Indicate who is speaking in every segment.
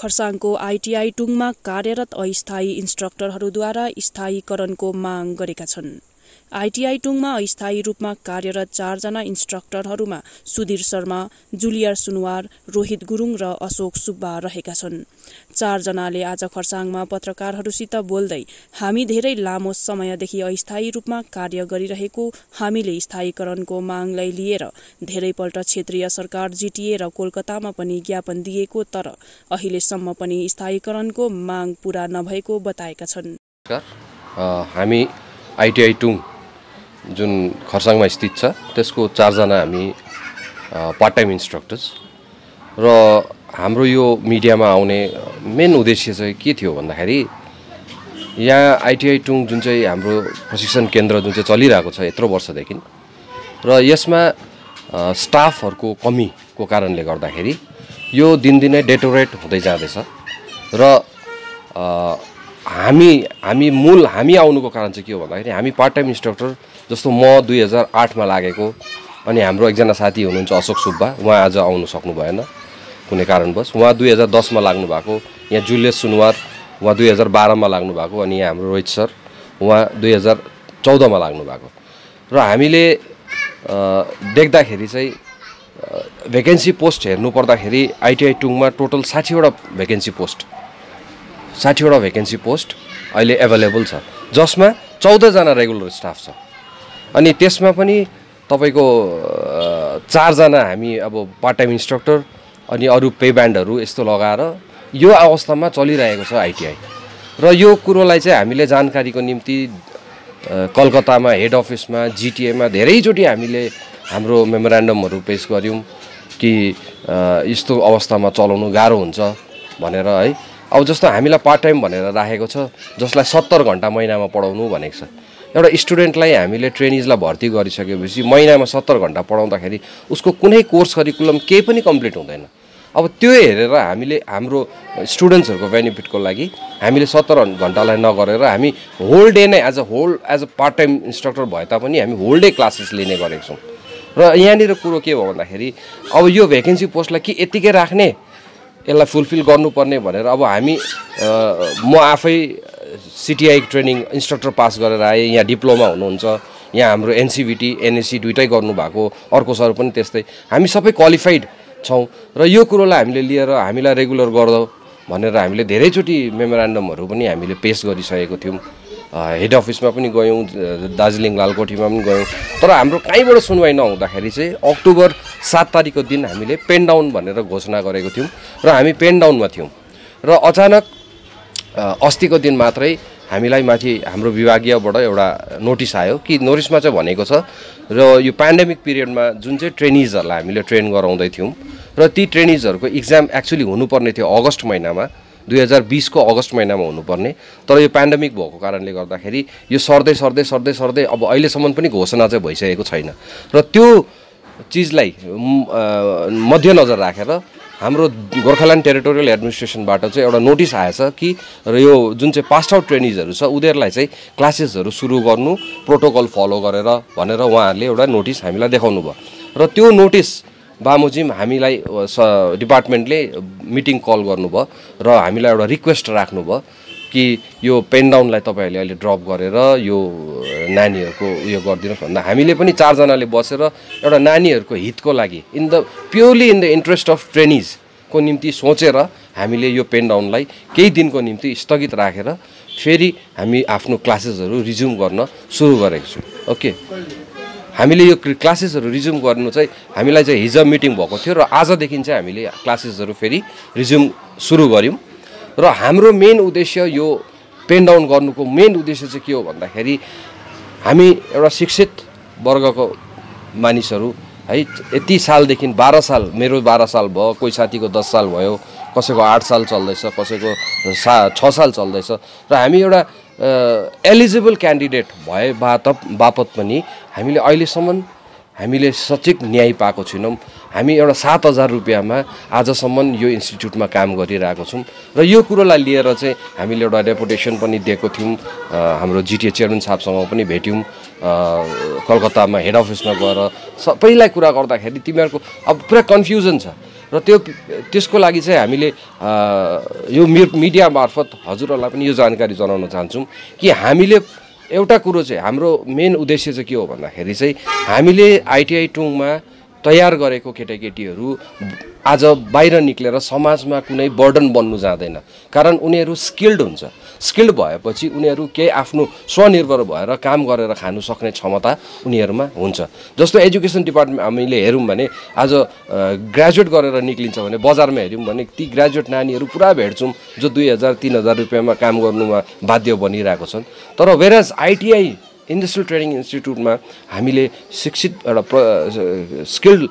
Speaker 1: खरसाङको आइटिआई टुङमा कार्यरत अस्थायी इन्स्ट्रक्टरहरूद्वारा स्थायीकरणको माग गरेका छन्। आइटिआई टुङमा अस्थायी रूपमा कार्यरत चारजना इन्स्ट्रक्टरहरूमा सुधीर शर्मा जुलियर सुनवार रोहित गुरुङ र अशोक सुब्बा रहेका छन्। चारजनाले आज खरसाङमा पत्रकारहरूसित बोल्दै हामी धेरै लामो समयदेखि अस्थायी रूपमा कार्य गरिरहेको हामीले स्थायीकरणको मागलाई लिएर धेरैपल्ट क्षेत्रीय सरकार जिटिए र कोलकातामा पनि ज्ञापन दिएको तर अहिलेसम्म पनि स्थायीकरणको माग पूरा नभएको बताएका छन्।
Speaker 2: हामी आइटिआई टुङ जुन खरसाङमा स्थित छ त्यसको चारजना हामी पार्ट टाइम इन्स्ट्रक्टर्स र हाम्रो यो मिडियामा आउने मेन उद्देश्य चाहिँ के थियो भन्दाखेरि यहाँ आइटिआई टुङ जुन चाहिँ हाम्रो प्रशिक्षण केन्द्र जुन चाहिँ चलिरहेको छ यत्रो वर्षदेखि र यसमा स्टाफहरूको कमीको कारणले गर्दाखेरि यो दिनदिनै डेटोरेट हुँदै जाँदैछ। र हामी हामी मूल हामी आउनुको कारण चाहिँ के हो भन्दाखेरि हामी पार्ट टाइम इन्स्ट्रक्टर जस्तो म दुई हजार आठमा लागेको अनि हाम्रो एकजना साथी हुनुहुन्छ अशोक सुब्बा उहाँ आज आउनु सक्नु भएन। कुनै कारणवश उहाँ दुई हजार दसमा लाग्नु भएको यहाँ जुलियस सुनवार उहाँ दुई हजार बाह्रमा लाग्नु भएको अनि यहाँ हाम्रो रोहित सर उहाँ दुई हजार चौधमा लाग्नु भएको। र हामीले देख्दाखेरि चाहिँ भेकेन्सी पोस्ट हेर्नु पर्दाखेरि आइटिआई टुङमा टोटल साठीवटा भेकेन्सी पोस्ट साठीवटा भेकेन्सी पोस्ट अहिले एभाइलेबल छ जसमा चौधजना रेगुलर स्टाफ छ। अनि त्यसमा पनि तपाईँको चारजना हामी अब पार्ट टाइम इन्स्ट्रक्टर अनि अरू पे ब्यान्डहरू यस्तो लगाएर यो अवस्थामा चलिरहेको छ आइटिआई र यो कुरोलाई चाहिँ हामीले जानकारीको निम्ति कलकत्तामा हेड अफिसमा जिटिएमा धेरैचोटि हामीले हाम्रो मेमोरेन्डमहरू पेस गऱ्यौँ कि यस्तो अवस्थामा चलाउनु गाह्रो हुन्छ भनेर है। अब जस्तो हामीलाई पार्ट टाइम भनेर राखेको छ जसलाई सत्तर घन्टा महिनामा पढाउनु भनेको छ। एउटा स्टुडेन्टलाई हामीले ट्रेनिजलाई भर्ती गरिसकेपछि महिनामा सत्तर घन्टा पढाउँदाखेरि उसको कुनै कोर्स करिकुलम केही पनि कम्प्लिट हुँदैन। अब त्यो हेरेर हामीले हाम्रो स्टुडेन्ट्सहरूको बेनिफिटको लागि हामीले सत्तर घन्टालाई नगरेर हामी होल डे नै as a whole as a part time instructor भए तापनि हामी होल डे क्लासेस लिने गरेको छौँ। र यहाँनिर कुरो के हो भन्दाखेरि अब यो भेकेन्सी पोस्टलाई कि यत्तिकै राख्ने यसलाई फुलफिल गर्नुपर्ने भनेर अब हामी म आफै सिटिआई ट्रेनिङ इन्स्ट्रक्टर पास गरेर आएँ यहाँ डिप्लोमा हुनुहुन्छ यहाँ हाम्रो एनसिबिटी एनएससी दुइटै गर्नुभएको अर्को सर पनि त्यस्तै। हामी सबै क्वालिफाइड छौँ र यो कुरोलाई हामीले लिएर हामीलाई रेगुलर गर्दो भनेर हामीले धेरैचोटि मेमोरेन्डमहरू पनि हामीले पेस गरिसकेको थियौँ। हेड अफिसमा पनि गयौँ दार्जिलिङ लालकोठीमा पनि गयौँ। तर हाम्रो कहीँबाट सुनवाई नहुँदाखेरि चाहिँ अक्टोबर सात तारिकको दिन हामीले पेन डाउन भनेर घोषणा गरेको थियौँ र हामी पेन डाउनमा थियौँ। र अचानक अस्तिको दिन मात्रै हामीलाई माथि हाम्रो विभागीयबाट एउटा नोटिस आयो कि नोटिसमा चाहिँ भनेको छ र यो पेन्डेमिक पिरियडमा जुन चाहिँ ट्रेनिजहरूलाई हामीले ट्रेन गराउँदै थियौँ र ती ट्रेनिजहरूको इक्जाम एक्चुली हुनुपर्ने थियो अगस्त महिनामा दुई हजार बिसको अगस्त महिनामा हुनुपर्ने। तर यो पेन्डेमिक भएको कारणले गर्दाखेरि यो सर्दै सर्दै सर्दै सर्दै अब अहिलेसम्म पनि घोषणा चाहिँ भइसकेको छैन। र त्यो चिजलाई मध्यनजर राखेर हाम्रो गोर्खाल्यान्ड टेरिटोरियल एडमिनिस्ट्रेसनबाट चाहिँ एउटा नोटिस आएछ कि र यो जुन चाहिँ पास आउट ट्रेनिजहरू छ उनीहरूलाई चाहिँ क्लासेसहरू सुरु गर्नु प्रोटोकल फलो गरेर भनेर उहाँहरूले एउटा नोटिस हामीलाई देखाउनु भयो। र त्यो नोटिस बामोजिम हामीलाई डिपार्टमेन्टले मिटिङ कल गर्नुभयो र हामीलाई एउटा रिक्वेस्ट राख्नुभयो कि यो पेन डाउनलाई तपाईँहरूले अहिले ड्रप गरेर यो नानीहरूको उयो गरिदिनुहोस् भन्दा हामीले पनि चारजनाले बसेर एउटा नानीहरूको हितको लागि in the purely in the interest of ट्रेनिजको निम्ति सोचेर हामीले यो पेन डाउनलाई केही दिनको निम्ति स्थगित राखेर फेरि हामी आफ्नो क्लासेसहरू रिज्युम गर्न सुरु गरेको छौँ। ओके? हामीले यो क्लासेसहरू रिज्युम गर्नु चाहिँ हामीलाई चाहिँ हिजो मिटिङ भएको थियो र आजदेखि चाहिँ हामीले क्लासेसहरू फेरि रिज्युम सुरु गऱ्यौँ। र हाम्रो मेन उद्देश्य यो पेन डाउन गर्नुको मेन उद्देश्य चाहिँ के हो भन्दाखेरि हामी एउटा शिक्षित वर्गको मानिसहरू है यति सालदेखि बाह्र साल मेरो बाह्र साल भयो कोही साथीको दस साल भयो कसैको आठ साल चल्दैछ कसैको सा छ साल चल्दैछ र हामी एउटा एलिजिबल क्यान्डिडेट भए बात बापत पनि हामीले अहिलेसम्म हामीले सचिक न्याय पाएको छैनौँ। हामी एउटा सात हजार रुपियाँमा आजसम्म यो इन्स्टिच्युटमा काम गरिरहेको छौँ र यो कुरोलाई लिएर चाहिँ हामीले एउटा रेपुटेसन पनि दिएको थियौँ। हाम्रो जिटिए चेयरमेन साहबसँग पनि भेट्यौँ। कलकत्तामा हेड अफिसमा गएर सबैलाई कुरा गर्दाखेरि तिमीहरूको अब पुरा कन्फ्युजन छ र त्यो त्यसको लागि चाहिँ हामीले यो मिडिया मार्फत हजुरहरूलाई पनि यो जानकारी जनाउन चाहन्छौँ कि हामीले एउटा कुरो चाहिँ हाम्रो मेन उद्देश्य चाहिँ के हो भन्दाखेरि चाहिँ हामीले आइटिआई टुङमा तयार गरेको केटाकेटीहरू आज बाहिर निक्लेर समाजमा कुनै बर्डन बन्नु जाँदैन। कारण उनीहरू स्किल्ड हुन्छ। स्किल्ड भएपछि उनीहरू केही आफ्नो स्वनिर्भर भएर काम गरेर खानु सक्ने क्षमता उनीहरूमा हुन्छ। जस्तो एजुकेसन डिपार्टमेन्ट हामीले हेऱ्यौँ भने आज ग्रेजुएट गरेर निक्लिन्छ भने बजारमा हेऱ्यौँ भने ती ग्रेजुएट नानीहरू पुरा भेट्छौँ जो दुई हजार तिन हजार रुपियाँमा काम गर्नुमा बाध्य बनिरहेको छन्। तर वेराज आइटिआई इन्डस्ट्रियल ट्रेनिङ इन्स्टिट्युटमा हामीले शिक्षित एउटा स्किल्ड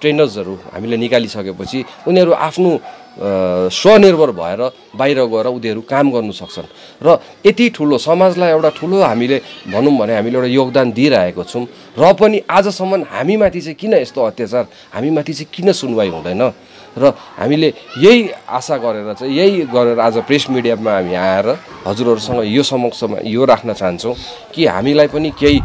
Speaker 2: ट्रेनर्सहरू हामीले निकालिसकेपछि उनीहरू आफ्नो स्वनिर्भर भएर बाहिर गएर उनीहरू काम गर्नु सक्छन्। र यति ठुलो समाजलाई एउटा ठुलो हामीले भनौँ भने हामीले एउटा योगदान दिइरहेको छौँ। र पनि आजसम्म हामीमाथि चाहिँ किन यस्तो अत्याचार हामीमाथि चाहिँ किन सुनवाई हुँदैन? र हामीले यही आशा गरेर चाहिँ यही गरेर आज प्रेस मिडियामा हामी आएर हजुरहरूसँग यो समक्षमा यो राख्न चाहन्छौँ कि हामीलाई पनि केही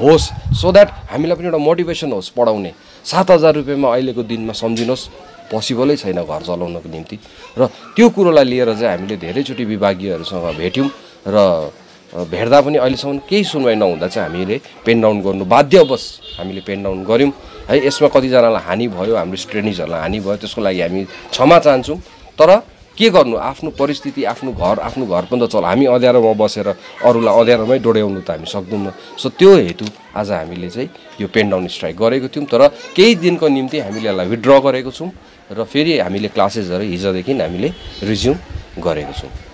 Speaker 2: होस्। सो द्याट हामीलाई पनि एउटा मोटिभेसन होस् पढाउने। सात हजार रुपियाँमा अहिलेको दिनमा सम्झिनुहोस्। पोसिबलै छैन घर चलाउनको निम्ति। र त्यो कुरोलाई लिएर चाहिँ हामीले धेरैचोटि विभागीयहरूसँग भेट्यौँ र भेट्दा पनि अहिलेसम्म केही सुनवाई नहुँदा चाहिँ हामीले पेन डाउन गर्नु बाध्यवश हामीले पेन डाउन गऱ्यौँ। है यसमा कतिजनालाई हानि भयो हाम्रो स्टुडेन्ट्सहरूलाई हानि भयो त्यसको लागि हामी क्षमा चाहन्छौँ। तर के गर्नु? आफ्नो परिस्थिति आफ्नो घर आफ्नो घर पनि त चल हामी अँध्यारोमा बसेर अरूलाई अँध्यारोमै डोड्याउनु त हामी सक्दैनौँ। सो त्यो हेतु आज हामीले चाहिँ यो पेन डाउन स्ट्राइक गरेको थियौँ। तर केही दिनको निम्ति हामीले यसलाई विथड्र गरेको छौँ र फेरि हामीले क्लासेसहरू हिजोदेखि हामीले रिज्युम गरेको छौँ।